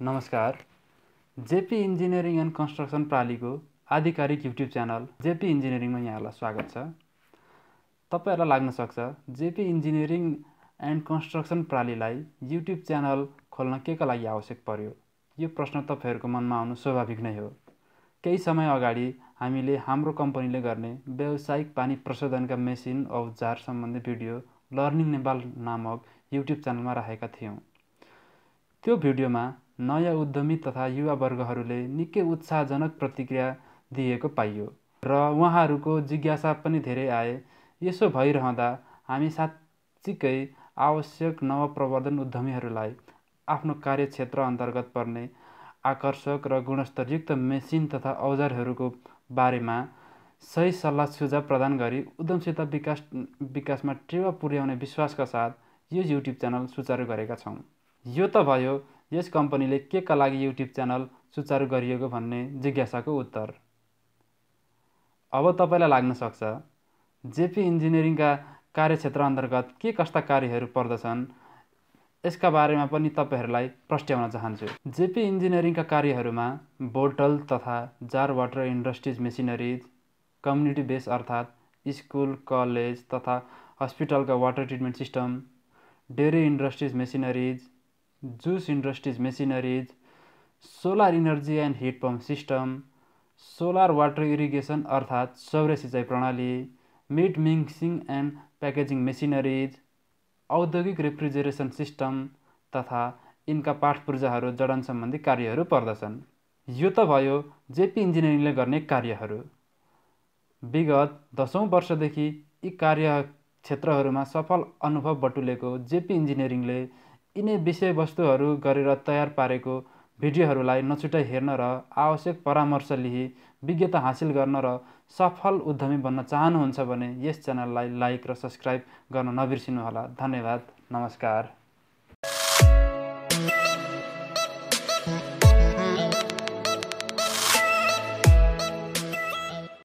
नमस्कार। JP engineering and construction प्रालीको आधिकारिक युट्युब च्यानल जेपी इन्जिनियरिङमा यहाँलाई स्वागत छ। तपाईँहरूलाई लाग्न सक्छ जेपी इन्जिनियरिङ एन्ड कन्स्ट्रक्सन प्रालीलाई युट्युब च्यानल खोल्न के का लागि आवश्यक पर्यो? यो प्रश्न तपाईँहरूको मनमा आउनु स्वाभाविक नै हो। केही समय अगाडि हामीले हाम्रो कम्पनीले गर्ने व्यावसायिक पानी प्रशोधनका मेसिन औजार सम्बन्धी भिडियो लर्निङ नेपाल नामक युट्युब च्यानलमा राखेका थियौँ। त्यो भिडियोमा नयाँ उद्यमी तथा युवावर्गहरूले निकै उत्साहजनक प्रतिक्रिया दिएको पाइयो र उहाँहरूको जिज्ञासा पनि धेरै आए। यसो भइरहँदा हामी साँच्चीकै आवश्यक नवप्रवर्धन उद्यमीहरूलाई आफ्नो कार्यक्षेत्र अन्तर्गत पर्ने आकर्षक र गुणस्तरयुक्त मेसिन तथा औजारहरूको बारेमा सही सल्लाह सुझाव प्रदान गरी उद्यमशीलता विकास विकासमा टेवा पुर्याउने विश्वासका साथ यो युट्युब च्यानल सुचारू गरेका छौँ। यो त भयो यस कम्पनीले के का लागि युट्युब च्यानल सुचारू गरिएको भन्ने जिज्ञासाको उत्तर। अब तपाईँलाई लाग्न सक्छ जेपी इन्जिनियरिङका कार्यक्षेत्र अन्तर्गत के कस्ता कार्यहरू पर्दछन् यसका बारेमा पनि तपाईँहरूलाई प्रस्ट्याउन चाहन्छु। जेपी इन्जिनियरिङका कार्यहरूमा बोटल तथा jar water industries machineries community base अर्थात् स्कुल कलेज तथा हस्पिटलका water treatment system dairy industries machineries juice industries machineries solar energy and heat pump system solar water irrigation अर्थात् सौर्य सिँचाइ प्रणाली meat mixing and packaging machineries औद्योगिक refrigeration system तथा यिनका पाठ पूर्जाहरू जडन सम्बन्धी कार्यहरू पर्दछन्। यो त भयो जेपी इन्जिनियरिङले गर्ने कार्यहरू। विगत दसौँ वर्षदेखि यी कार्य क्षेत्रहरूमा सफल अनुभव बटुलेको जेपी इन्जिनियरिङले यिनै विषयवस्तुहरू गरेर तयार पारेको भिडियोहरूलाई नछुटाइ हेर्न र आवश्यक परामर्श लिई विज्ञता हासिल गर्न र सफल उद्यमी बन्न चाहनुहुन्छ भने यस च्यानललाई लाइक र सब्सक्राइब गर्न नबिर्सिनुहोला। धन्यवाद। नमस्कार।